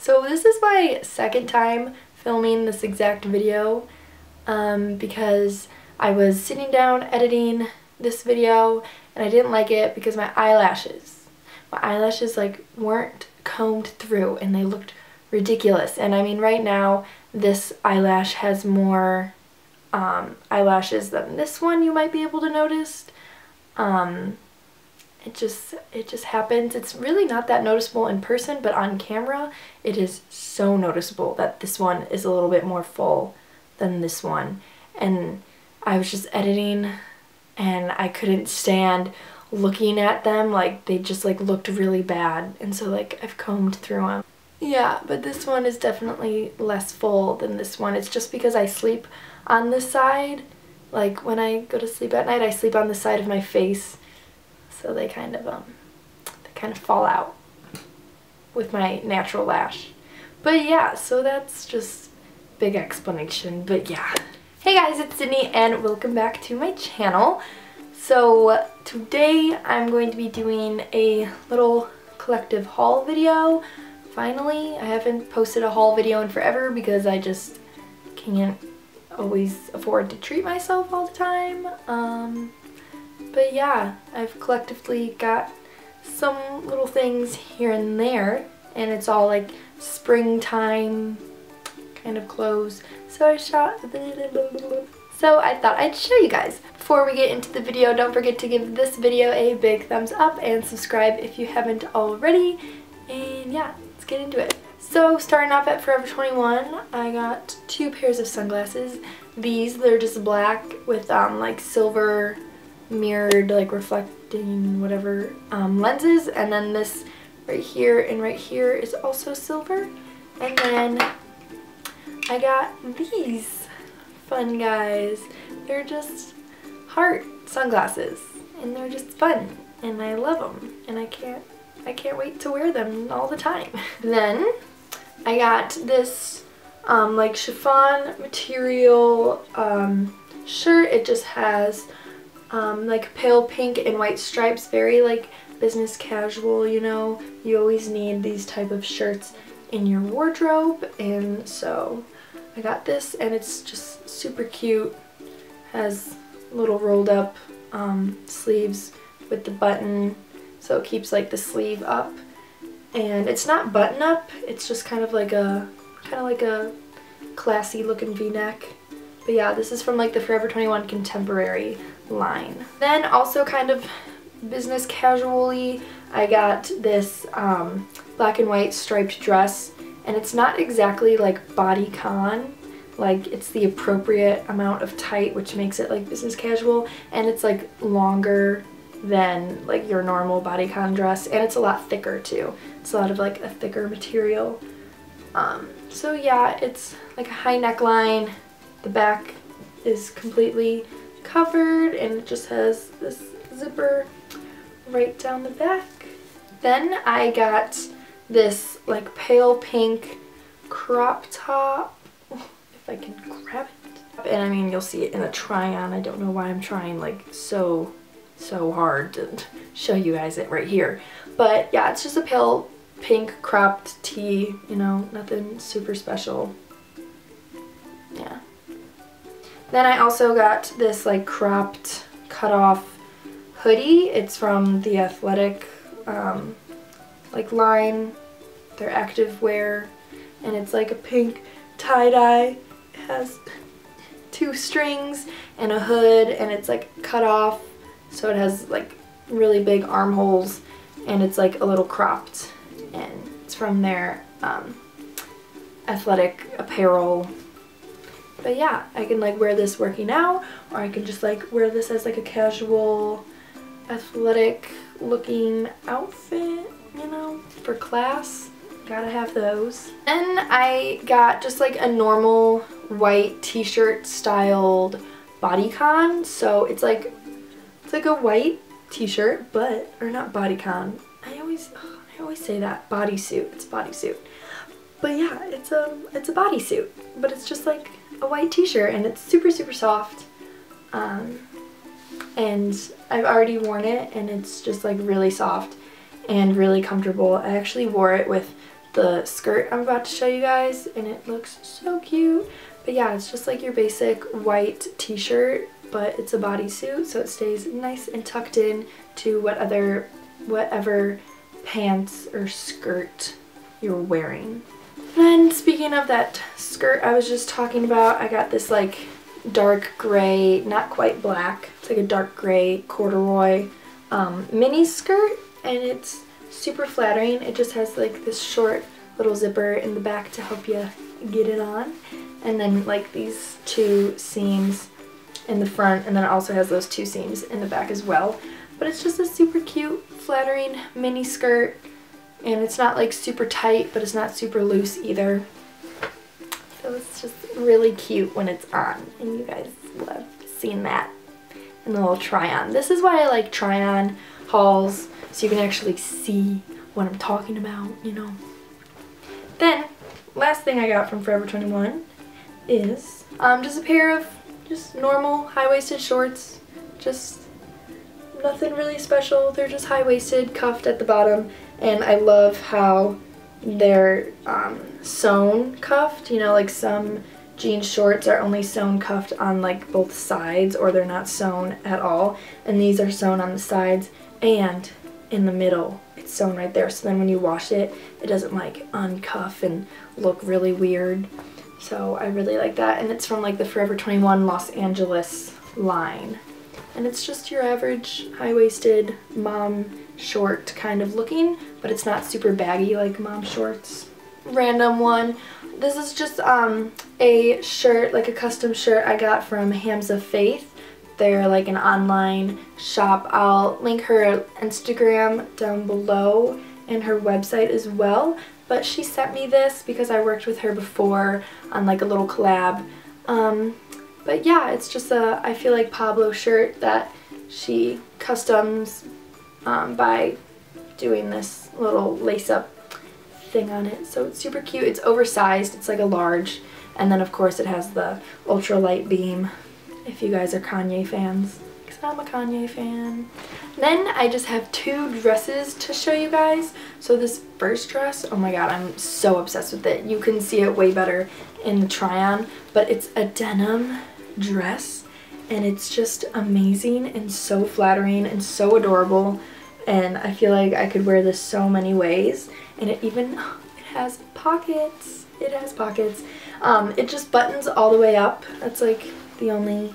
So this is my second time filming this exact video um, because I was sitting down editing this video and I didn't like it because my eyelashes, my eyelashes like weren't combed through and they looked ridiculous. And I mean right now this eyelash has more um, eyelashes than this one you might be able to notice. Um, it just it just happens. It's really not that noticeable in person but on camera it is so noticeable that this one is a little bit more full than this one. And I was just editing and I couldn't stand looking at them. Like they just like looked really bad and so like I've combed through them yeah but this one is definitely less full than this one. It's just because I sleep on this side. Like when I go to sleep at night I sleep on the side of my face so they kind of um they kind of fall out with my natural lash. But yeah so that's just big explanation. But yeah. Hey guys it's Sydney and welcome back to my channel. So today I'm going to be doing a little collective haul video. Finally I haven't posted a haul video in forever because I just can't always afford to treat myself all the time. Um but yeah, I've collectively got some little things here and there and it's all like springtime kind of clothes. So I shot so I thought I'd show you guys. Before we get into the video, don't forget to give this video a big thumbs up and subscribe if you haven't already. And yeah, let's get into it. So starting off at Forever 21, I got two pairs of sunglasses. These, they're just black with um, like silver mirrored like reflecting whatever um, lenses. And then this right here and right here is also silver. And then I got these fun guys. They're just heart sunglasses and they're just fun and I love them and I can't I can't wait to wear them all the time. Then I got this um, like chiffon material um, shirt. It just has um, like pale pink and white stripes, very like business casual, you know. You always need these type of shirts in your wardrobe and so I got this and it's just super cute. Has little rolled up um, sleeves with the button so it keeps like the sleeve up and it's not button up it's just kind of like a kind of like a classy looking v-neck but yeah this is from like the Forever 21 Contemporary line. Then also kind of business casually, I got this um, black and white striped dress and it's not exactly like bodycon like it's the appropriate amount of tight which makes it like business casual and it's like longer than like your normal bodycon dress and it's a lot thicker too. It's a lot of like a thicker material. Um, so yeah it's like a high neckline. The back is completely covered and it just has this zipper right down the back. Then I got this like pale pink crop top, if I can grab it. And I mean, you'll see it in a try on. I don't know why I'm trying like so, so hard to show you guys it right here. But yeah, it's just a pale pink cropped tee, you know, nothing super special. Then I also got this like cropped cut off hoodie. It's from the Athletic um, like line, their active wear, and it's like a pink tie-dye. It has two strings and a hood and it's like cut off so it has like really big armholes and it's like a little cropped and it's from their um, athletic apparel but yeah, I can like wear this working out or I can just like wear this as like a casual athletic looking outfit, you know, for class. Gotta have those. Then I got just like a normal white t-shirt styled bodycon. So it's like, it's like a white t-shirt, but, or not bodycon. I always, I always say that, bodysuit, it's bodysuit. But yeah, it's a, it's a bodysuit, but it's just like a white t-shirt and it's super super soft um, and I've already worn it and it's just like really soft and really comfortable. I actually wore it with the skirt I'm about to show you guys and it looks so cute. But yeah, it's just like your basic white t-shirt, but it's a bodysuit so it stays nice and tucked in to what other, whatever pants or skirt you're wearing. Then speaking of that skirt I was just talking about, I got this like dark gray, not quite black, it's like a dark gray corduroy um, mini skirt and it's super flattering. It just has like this short little zipper in the back to help you get it on. And then like these two seams in the front and then it also has those two seams in the back as well. But it's just a super cute, flattering mini skirt and it's not like super tight but it's not super loose either. So it's just really cute when it's on and you guys love seeing that in the little try on. This is why I like try on hauls so you can actually see what I'm talking about, you know. Then, last thing I got from Forever 21 is um, just a pair of just normal high-waisted shorts. Just nothing really special. They're just high-waisted, cuffed at the bottom, and I love how they're um, sewn cuffed. You know, like some jean shorts are only sewn cuffed on like both sides or they're not sewn at all. And these are sewn on the sides and in the middle. It's sewn right there. So then when you wash it, it doesn't like uncuff and look really weird. So I really like that. And it's from like the Forever 21 Los Angeles line. And it's just your average high-waisted mom short kind of looking, but it's not super baggy like mom shorts. Random one. This is just um, a shirt, like a custom shirt I got from Hamsa Faith. They're like an online shop. I'll link her Instagram down below and her website as well. But she sent me this because I worked with her before on like a little collab. Um, but yeah, it's just a, Life of Pablo shirt that she customs um, by doing this little lace-up thing on it. So it's super cute. It's oversized. It's like a large. And then of course it has the ultra light beam if you guys are Kanye fans. Because I'm a Kanye fan. Then I just have two dresses to show you guys. So this first dress, oh my god, I'm so obsessed with it. You can see it way better in the try-on. But it's a denim dress. And it's just amazing and so flattering and so adorable. And I feel like I could wear this so many ways. And it even, it has pockets. It has pockets. Um, it just buttons all the way up. That's like the only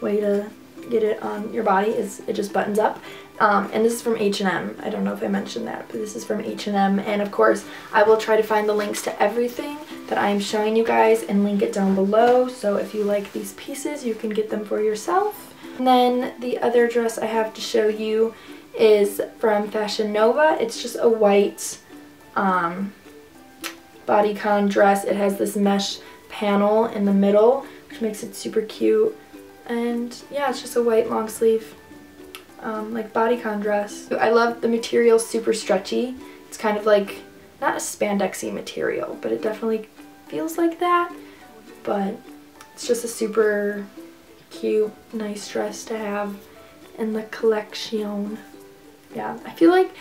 way to get it on your body is it just buttons up. Um, and this is from H&M. I don't know if I mentioned that, but this is from H&M. And of course, I will try to find the links to everything that I am showing you guys and link it down below. So if you like these pieces, you can get them for yourself. And then the other dress I have to show you is from Fashion Nova. It's just a white um, bodycon dress. It has this mesh panel in the middle, which makes it super cute. And yeah, it's just a white long sleeve um, like bodycon dress. I love the material, super stretchy. It's kind of like, not a spandexy material, but it definitely feels like that. But it's just a super cute, nice dress to have in the collection. Yeah, I feel like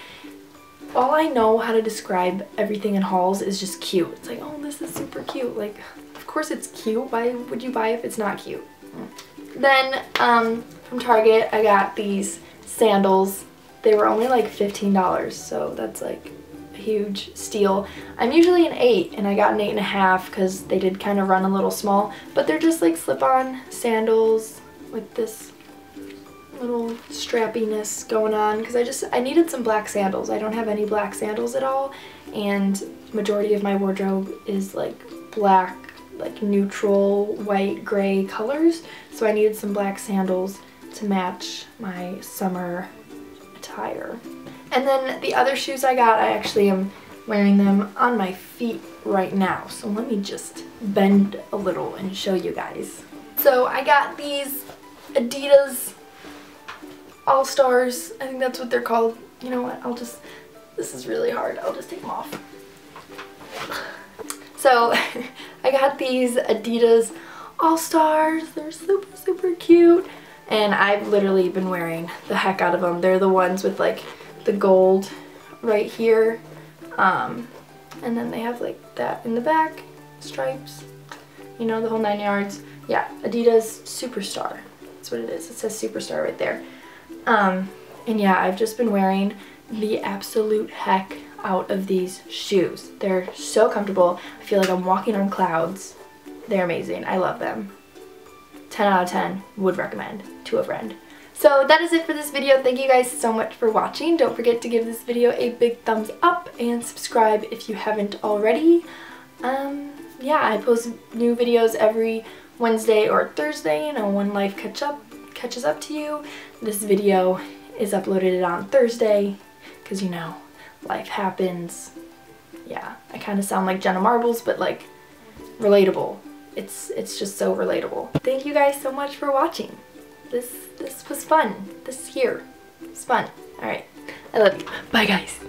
all I know how to describe everything in hauls is just cute. It's like, oh, this is super cute. Like, of course it's cute. Why would you buy if it's not cute? Then um, from Target, I got these sandals. They were only like $15, so that's like huge steal. I'm usually an 8, and I got an 8.5 because they did kind of run a little small, but they're just like slip-on sandals with this little strappiness going on because I just I needed some black sandals. I don't have any black sandals at all and majority of my wardrobe is like black like neutral white gray colors so I needed some black sandals to match my summer attire. And then the other shoes I got I actually am wearing them on my feet right now so let me just bend a little and show you guys. So I got these Adidas all-Stars. I think that's what they're called. You know what? I'll just, this is really hard. I'll just take them off. So I got these Adidas All-Stars. They're super, super cute. And I've literally been wearing the heck out of them. They're the ones with like the gold right here. Um, and then they have like that in the back, stripes, you know, the whole nine yards. Yeah, Adidas Superstar. That's what it is. It says Superstar right there. Um, and yeah, I've just been wearing the absolute heck out of these shoes. They're so comfortable. I feel like I'm walking on clouds. They're amazing. I love them. 10 out of 10. Would recommend to a friend. So that is it for this video. Thank you guys so much for watching. Don't forget to give this video a big thumbs up and subscribe if you haven't already. Um, yeah, I post new videos every Wednesday or Thursday, you know, when life catch up, catches up to you. This video is uploaded on Thursday because, you know, life happens. Yeah, I kind of sound like Jenna Marbles, but like relatable. It's, it's just so relatable. Thank you guys so much for watching. This, this was fun. This year. It's fun. Alright. I love you. Bye guys.